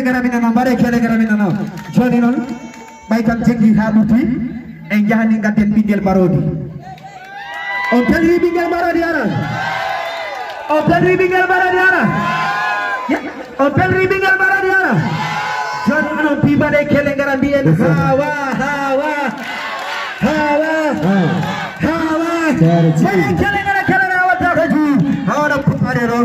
kele garamina no bare kele garamina no joni non bay kam jengi ha muti en jahani gatten bingel barodi on pelri bingel barodi ara on pelri bingel barodi ara on pelri bingel barodi ara joni non pibade kele garambi en hawa hawa hawa hawa bare kele gara kele na wata kaji hawa pare ro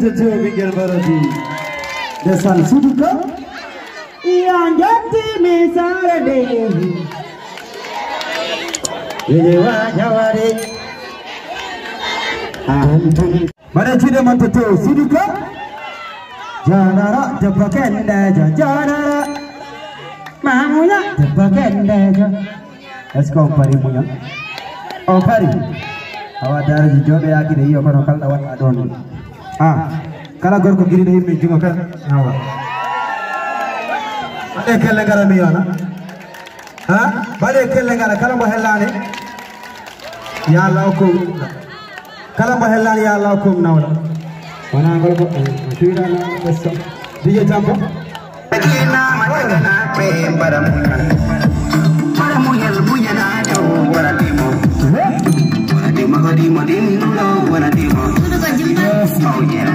mtetee migerbarati desan suduka iyanjati misarade Widewa jawari Antum Barati da mtetee suduka Janara tebaken deja janara Mamuya tebaken deja Let's go pari muya Oh pari. Awak darah jujur dia kira iyo kono kal awak adon ah kala gorko guiɗiɗo yimɓe jugo pen yawa baɗe kelle gara mi yona ha baɗe kelle gara ya allah okko kala ya allah okkom nawɗa wona gorko tuwiɗana ɓesto Oh yeah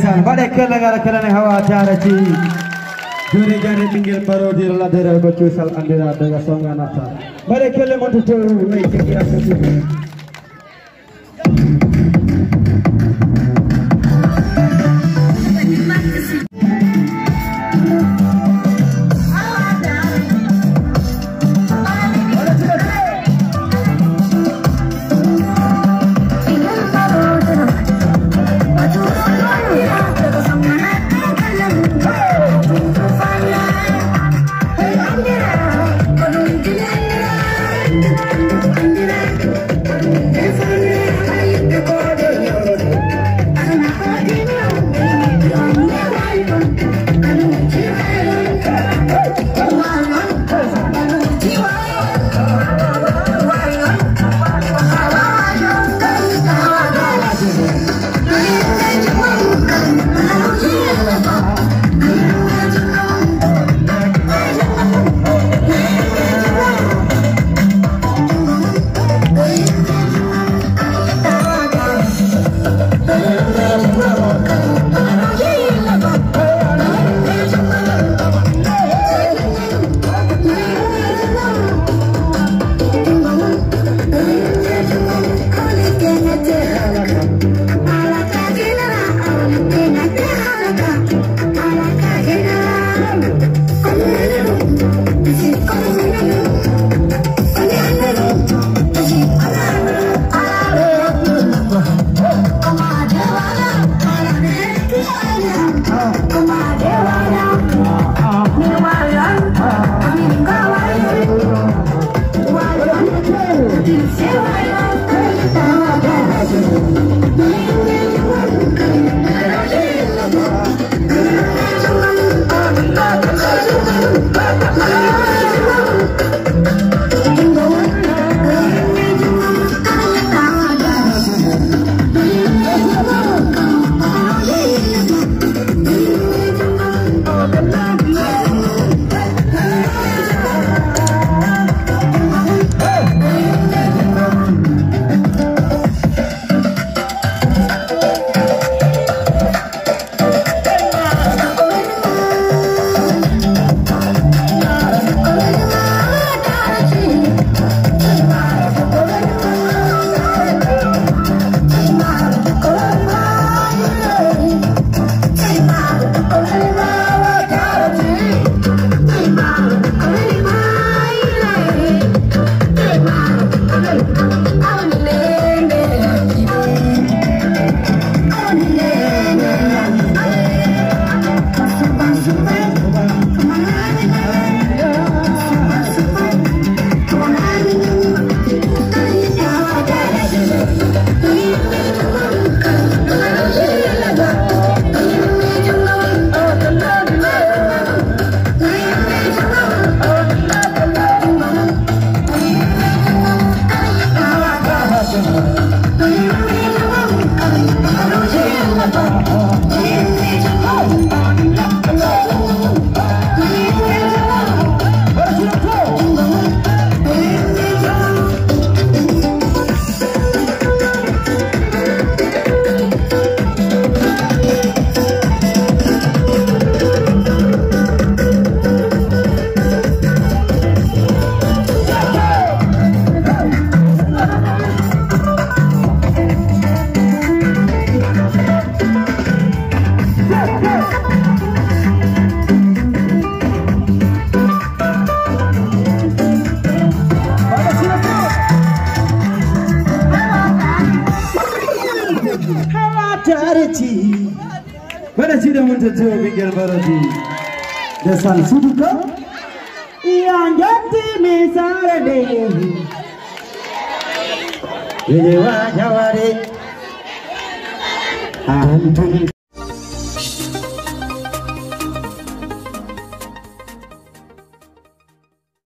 Kala kala kala ne hawa cara ci Juri jari pinggir baru di la dera ko cusal andira daga songa nata Pada kala mo to wai kiki aku Charity. Pada sudah menjadi pinggir barodi. Desan suduka. Yang jati misalnya deh. Ini wajah warik. Antum